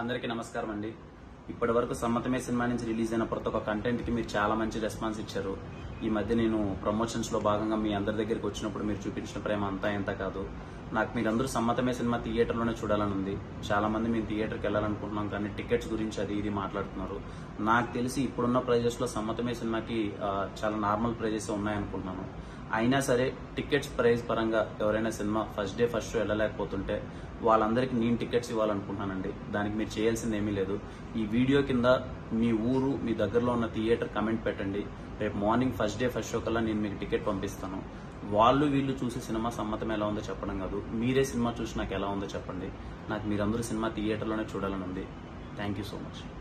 అందరికీ నమస్కారం అండి. ఇప్పటి వరకు సమ్మతమే సినిమా నుంచి రిలీజ్ అయిన ప్రతి ఒక్క కంటెంట్కి మీరు చాలా మంచి రెస్పాన్స్ ఇచ్చారు. ఈ మధ్య నేను ప్రమోషన్స్లో భాగంగా మీ అందరి దగ్గరికి వచ్చినప్పుడు మీరు చూపించిన ప్రేమ అంతా ఎంత కాదు. నాకు మీరందరూ సమ్మతమే సినిమా థియేటర్లోనే చూడాలని ఉంది. చాలా మంది మేము థియేటర్కి వెళ్ళాలనుకుంటున్నాం కానీ టికెట్స్ గురించి అది ఇది మాట్లాడుతున్నారు. నాకు తెలిసి ఇప్పుడున్న ప్రైజెస్లో సమ్మతమే సినిమాకి చాలా నార్మల్ ప్రైజెస్ ఉన్నాయనుకుంటున్నాను. అయినా సరే టికెట్స్ ప్రైస్ పరంగా ఎవరైనా cinema first day first show వెళ్ళలేకపోతుంటే వాళ్ళందరికీ నేను టికెట్స్ ఇవ్వాలనుకుంటున్నానండి. దానికి మీరు చేయాల్సింది ఏమీ లేదు. ఈ వీడియో కింద మీ ఊరు మీ దగ్గరలో ఉన్న థియేటర్ కమెంట్ పెట్టండి. రేపు morning first first day first show కల్లా నేను మీకు టికెట్ పంపిస్తాను. వాళ్ళు వీళ్ళు చూసి సినిమా సమ్మతం ఎలా ఉందో చెప్పడం కాదు. మీరే సినిమా చూసి నాకు ఎలా ఉందో చెప్పండి. నాకు మీరందరూ సినిమా థియేటర్లోనే చూడాలని ఉంది. Thank you so much.